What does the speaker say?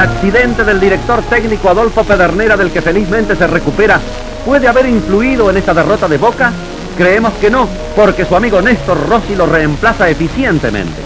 El accidente del director técnico Adolfo Pedernera del que felizmente se recupera puede haber influido en esta derrota de Boca? Creemos que no, porque su amigo Néstor Rossi lo reemplaza eficientemente.